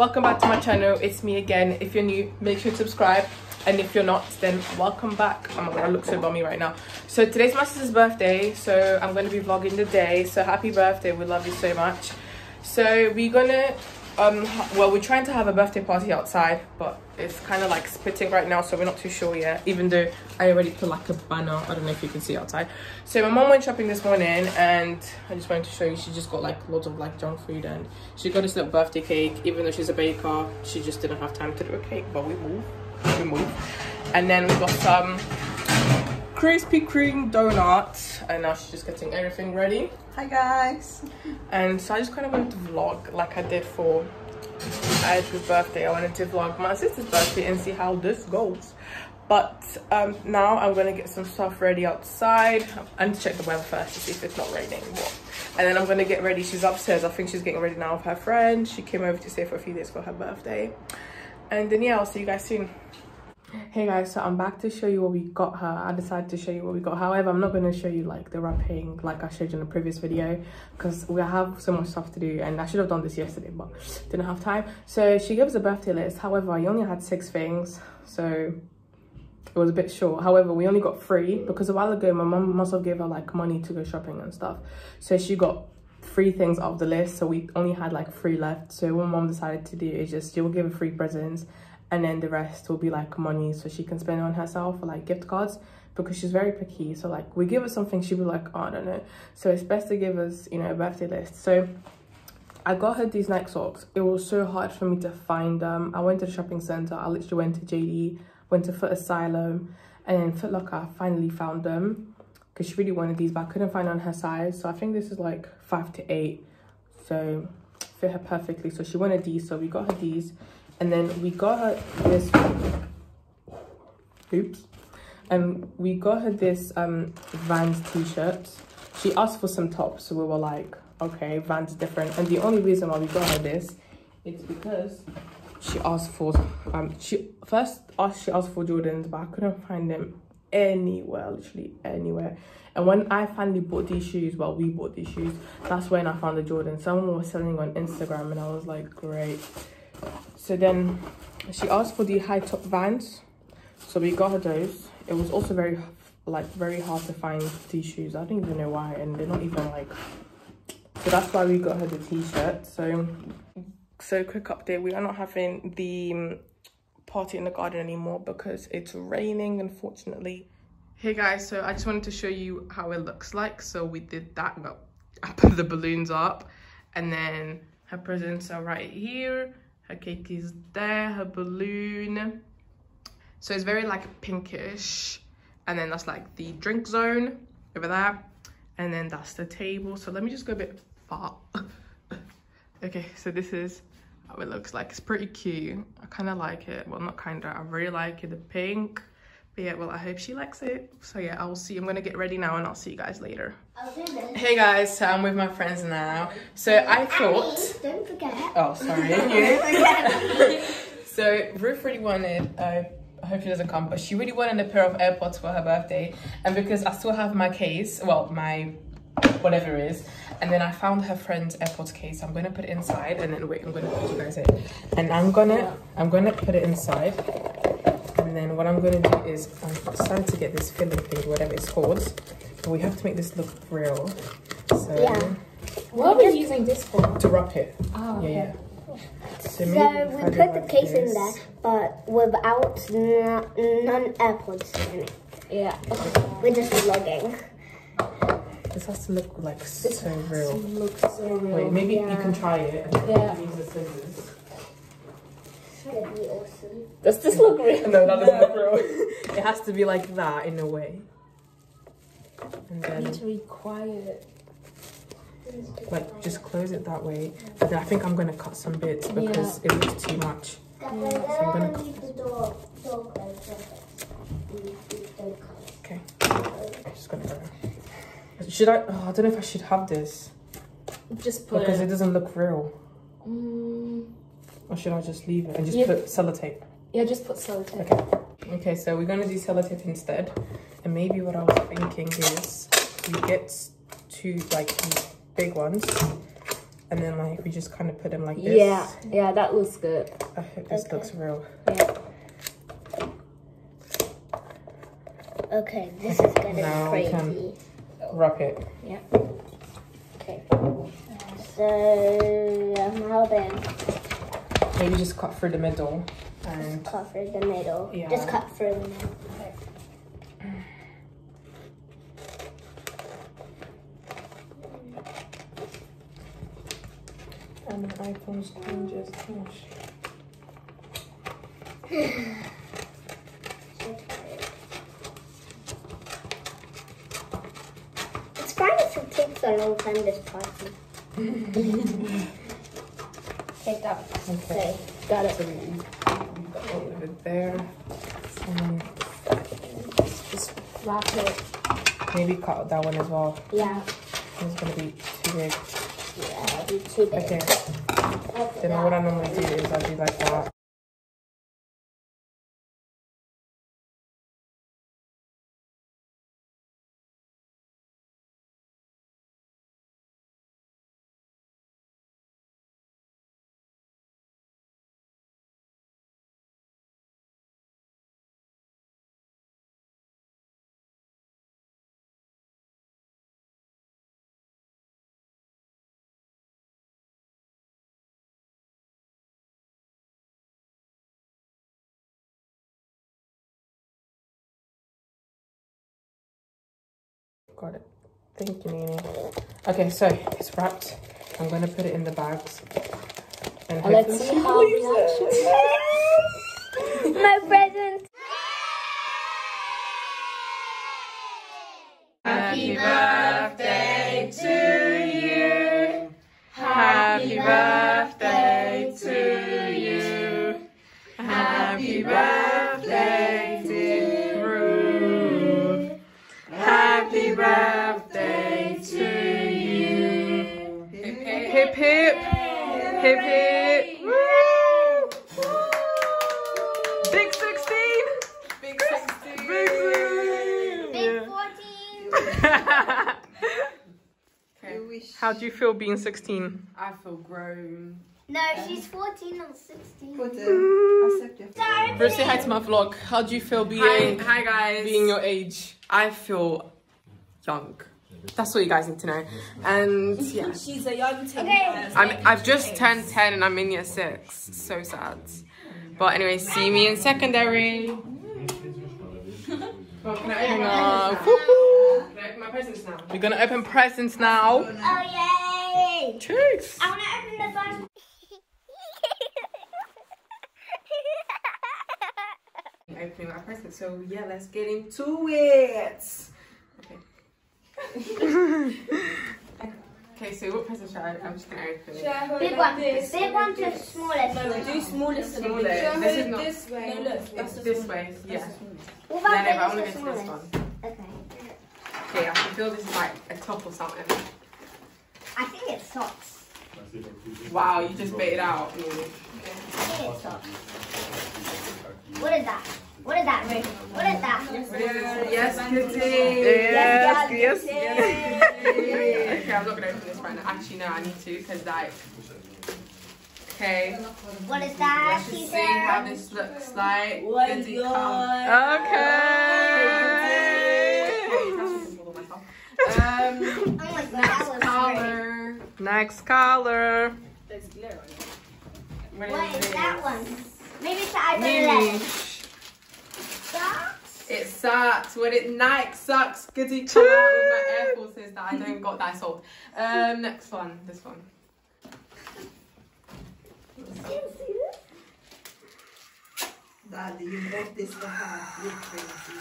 welcome back to my channel it's me again. If you're new make sure to subscribe and if you're not then welcome back. Oh my god i look so bummy right now. So today's my sister's birthday so i'm going to be vlogging the day so happy birthday we love you so much. So we're gonna um well we're trying to have a birthday party outside but it's kind of like spitting right now so we're not too sure yet. Even though i already put like a banner i don't know if you can see outside. So my mom went shopping this morning and i just wanted to show you she just got like lots of like junk food and she got this little birthday cake. Even though she's a baker she just didn't have time to do a cake but we move we move and then we got some Krispy Kreme donut and now she's just getting everything ready Hi guys. and so I just kind of wanted to vlog like I did for Aisha's birthday. I wanted to vlog my sister's birthday and see how this goes. But um, now I'm gonna get some stuff ready outside. I need to check the weather first to see if it's not raining. And then I'm gonna get ready. She's upstairs. I think she's getting ready now with her friend. She came over to stay for a few days for her birthday. And then yeah, I'll see you guys soon hey guys so i'm back to show you what we got her. I decided to show you what we got. However i'm not going to show you like the wrapping like i showed you in the previous video because we have so much stuff to do and i should have done this yesterday but didn't have time. So she gave us a birthday list. However i only had six things so it was a bit short. However we only got three. Because a while ago my mom must have gave her like money to go shopping and stuff. So she got three things off the list. So we only had like three left. So what mom decided to do is just she will give her free presents and then the rest will be like money so she can spend on herself or like gift cards because she's very picky. So like we give her something she'll be like oh, i don't know. So it's best to give us you know a birthday list. So i got her these nike socks. It was so hard for me to find them. I went to the shopping center. I literally went to jd went to foot asylum and then foot locker i finally found them because she really wanted these but i couldn't find on her size. So i think this is like five to eight. So fit her perfectly. So she wanted these so we got her these and then we got her this oops and we got her this um vans t-shirt. She asked for some tops so we were like okay vans different. And the only reason why we got her this it's because she asked for um she first asked she asked for jordans but i couldn't find them anywhere literally anywhere. And when i finally bought these shoes well we bought these shoes that's when i found the jordan someone was selling on instagram and i was like great so then she asked for the high top vans so we got her those. It was also very like very hard to find these shoes. I don't even know why and they're not even like so that's why we got her the t-shirt. So so quick update we are not having the um, party in the garden anymore because it's raining unfortunately. Hey guys so i just wanted to show you how it looks like. So we did that well i put the balloons up and then her presents are right here her cake is there her balloon. So it's very like pinkish. And then that's like the drink zone over there. And then that's the table. So let me just go a bit far. Okay so this is how it looks like. It's pretty cute. I kind of like it. Well not kind of i really like it. The pink but yeah well i hope she likes it so yeah i'll see i'm gonna get ready now and i'll see you guys later hey guys so i'm with my friends now so i thought Don't forget. oh sorry so ruth really wanted uh I hope she doesn't come, but she really wanted a pair of AirPods for her birthday. And because I still have my case, well, my whatever it is, and then I found her friend's AirPods case. I'm gonna put it inside, and then wait, I'm gonna put you guys in, and I'm gonna I'm gonna put it inside, and then what I'm gonna do is I'm starting to get this filling thing, whatever it's called. But we have to make this look real, so Yeah. What are we using this for? to wrap it. Oh, Yeah, yeah. So, So we put the case in there, but without none AirPods in it. Yeah. We're just vlogging. This has to look like this so real. Looks so real. Wait, maybe you can try it and Yeah. use the scissors. That'd be awesome. Does this look real? No, that doesn't look real. It has to be like that in a way. And I need to be quiet. like, just close it that way. But then I think I'm gonna cut some bits because it looks too much. So I'm gonna cut- leave the door, door closed. Don't cut. Okay. I'm just gonna go. Should I? Oh, I don't know if I should have this Just put because it. it doesn't look real. Mm, Or should I just leave it and just Yeah. put sellotape? yeah, just put sellotape. Okay. Okay, so we're gonna do sellotape instead. And maybe what I was thinking is we get two like big ones and then like we just kind of put them like this. Yeah, yeah, that looks good. I hope this Okay. looks real. Yeah. Okay, this is gonna Now be we can- crazy. Rock it. Okay. Uh, so um, now then, Maybe just cut through the middle and cut through the middle. Yeah. Just cut through the middle. and the iPhone screen just finished. It's if it takes a long time this party. okay, that Okay. Got it. So we, got all of it there. And then Just wrap it. maybe cut that one as well. Yeah, It's gonna be too big. yeah, that'll be too big. Okay. Then what I normally do is I do like that. Got it. Thank you, Nini. Okay, so it's wrapped. I'm gonna put it in the bags. And And let's see how reactions. My present. Happy birthday to you. Happy birthday How do you feel being 16? I feel grown. No, she's 14 or 16. Put it. I said yes. Sorry. First, say hi to my vlog. How do you feel being hi guys. being your age? I feel young. That's what you guys need to know. And yeah, She's a young teen. Okay. I'm, I've just turned 10 and I'm in year 6. So sad. But anyway, see me in secondary. oh, can I open, Can I open my presents now? we're gonna open presents now. Oh, oh yay. Cheers. I want to open the phone. Opening my presents. So yeah, let's get into it. Okay. okay, so what present should I? I'm just gonna open it. Big one. Big one to smallest. No, do smallest to Smaller. This is not. this way. No, look, that's It's this smallest. way. Yeah. What No, about no, but I want to biggest go to to this one. Okay. Okay, I can feel this is like a top or something. I think it's socks. Wow, you just bait it out. I think it's socks. What is that? What is that, Rick? What is that? Yes, Kitty. Yes, yes, yes. okay, I'm not gonna open this right now. Actually, no, I need to because like. Okay, What is that? let's just see how this looks like. What Goody God. Okay. Um, my god, that was great. color. Next color. What What is is that one? Maybe it's the iPhone Mimi. 11. Socks? It sucks. When it Nike sucks. Goody come out with my Air Forces that I don't got that I sold. Um, next one. This one. Daddy, you bought this for her. You're crazy.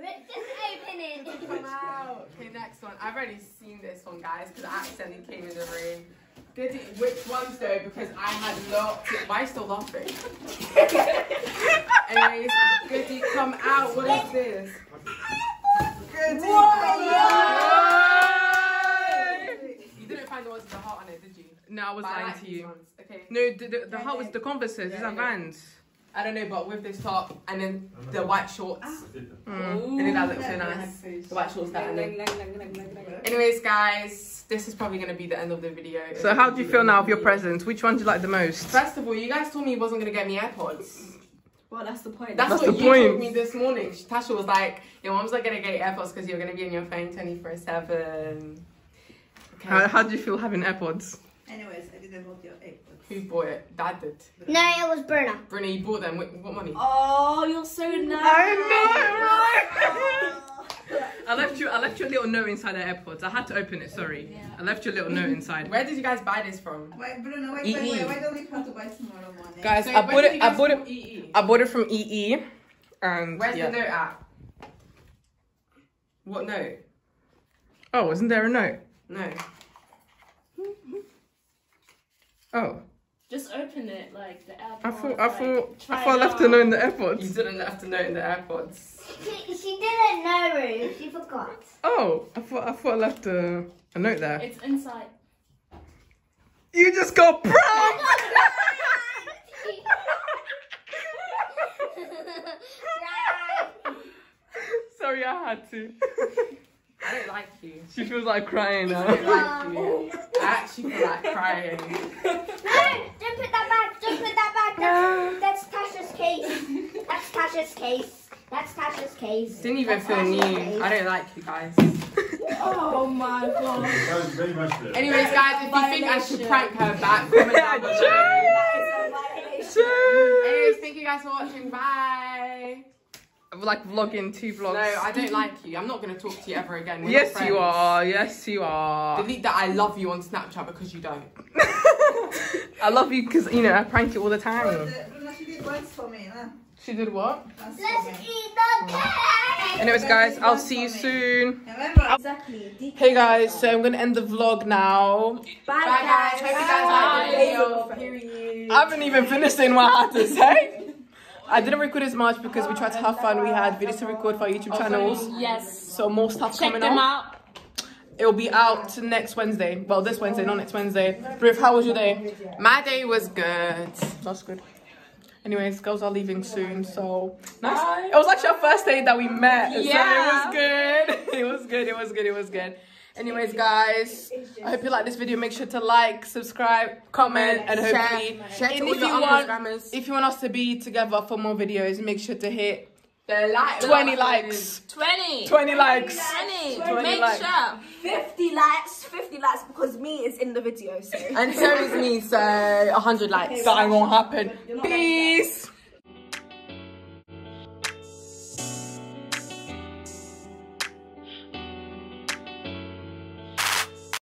Rick, just open it. Come out. Okay, next one. I've already seen this one, guys, because I accidentally came in the room. Goody, which ones though? Because I had locked it. Why are you still laughing? Anyways, Goody, come out. What is this? Goody, come out. You didn't find the ones with the heart on it, did you? No, I was But I lying like to these you. ones. Okay. No, the, the, the heart was the Converses. These are Vans. I don't know, but with this top and then the white shorts. Mm. And then that looks so nice. The white shorts that and then. Anyways, guys, this is probably gonna be the end of the video. So how do you feel now of your presents? Which one do you like the most? First of all, you guys told me you wasn't gonna get me AirPods. Well, that's the point. That's, That's what the you point. told me this morning. Tasha was like, "Your mom's not gonna get you AirPods because you're gonna be on your phone 24 seven. Okay. How, how do you feel having AirPods? Anyways, I didn't want your AirPods. Who bought it? Dad did. No, it was Bruna. Bruna, you bought them. With what money? Oh, you're so nice. I left you. I left your little note inside the AirPods. I had to open it. Sorry. I left your little note inside. Where did you guys buy this from? Why, Bruna, why, EE. why, why, why don't we come to buy tomorrow morning? Guys, So I where bought did it. you I bought it. from EE? I bought it from EE. And Where's yeah. the note at? What note? Oh, wasn't there a note? No. Oh, Just open it like the AirPods. I thought. I like, thought. try I thought I left a note in the You AirPods. didn't have to note in the AirPods. She, she didn't know, Ruth. She forgot. Oh, I thought. I thought I left a, a note there. It's inside. You just got pranked. Sorry, I had to. I don't like you. She feels like crying I now. don't like you. I actually feel like crying. No, don't put that back. Don't put that back. That's, that's Tasha's case. That's Tasha's case. That's Tasha's case. Didn't even That's feel Tasha's new. case. I don't like you guys. Oh my god. Anyways, guys, if you think I should prank her back, comment down below. Anyways, thank you guys for watching. Bye. Like vlogging two vlogs. No, I don't like you. I'm not going to talk to you ever again. We're yes, you are. Yes, you are. Delete that I love you on Snapchat because you don't. I love you because you know I prank you all the Oh, time. the, Bruna, she did once for me, huh? She did what? Let's eat the oh. cake. Anyways, guys, I'll see you soon. Exactly. Hey guys, so I'm gonna end the vlog now. Bye, guys. Hope you guys like the video. I haven't even finished saying what I had to say. I didn't record as much because we tried to have fun. We had videos to record for our YouTube channels, Yes. so more stuff Check coming them up. out. It'll be out next Wednesday. Well, this Wednesday, not next Wednesday. Ruth, how was your day? My day was good. That's good. Anyways, girls are leaving soon, so nice. It was actually our first day that we met. so Yeah. it was good. It was good. It was good. It was good. Anyways, guys, I hope you like this video. Make sure to like, subscribe, comment, and hopefully, Share it and all if your you want, if you want us to be together for more videos, make sure to hit The like 20 likes. 20. 20 likes. 20. 20 Make likes. sure. 50 likes, 50 likes because me is in the video. So. And so is me, so 100 likes. That ain't gonna happen. Peace.